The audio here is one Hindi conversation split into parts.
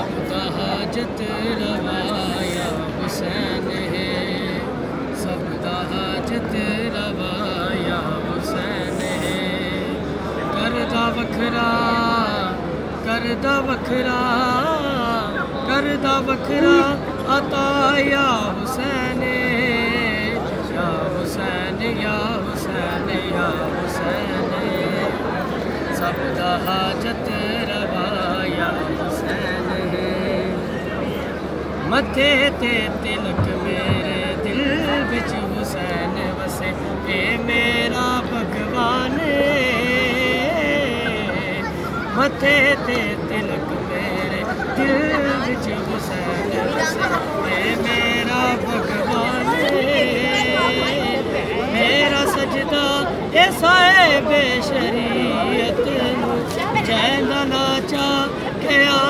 सबका हाजत रवाया, हुसैन है। सबका हाजत रवाया, हुसैन है। करदा वखरा करदा वखरा करदा वखरा अताया हुसैन या हुसैन या हुसैन या हुसैन सबका हाजत रवाया, हुसैन मथे ते तिलक मेरे दिल बिच हुसैन वसे। ए मेरा भगवान मथे ते तिलक मेरे दिल बिच हुसैन वसे। ए मेरा भगवान मेरा सजदा ए साहिब शरीयत जैना नाचा के आंदा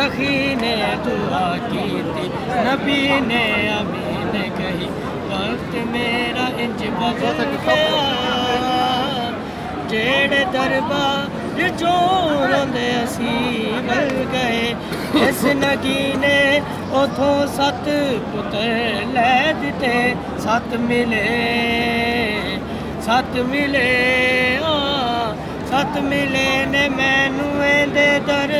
ਸਖੀ ਨੇ ਦੁਆ ਕੀਤੀ ਨਬੀ ਨੇ ਅਮੀਨ ਕਹੀ ਵਕਤ ਮੇਰਾ ਇੰਜ ਬਦਲ ਪਿਆ ਜਿਹੜੇ ਦਰਬਾਰ ਚੋਂ ਰੋਂਦੇ ਅਸੀਂ ਮਰ ਗਏ ਇਸ ਨਗੀ ਨੇ ਉਥੋਂ ਸਤ ਪੁੱਤਰ ਲੈ ਦਿੱਤੇ ਸਤ ਮਿਲੇ ਸਤ ਮਿਲੇ ਆ ਸਤ ਮਿਲੇ ਨੇ ਮੈਨੂੰ ਇਹਦੇ ਦਰ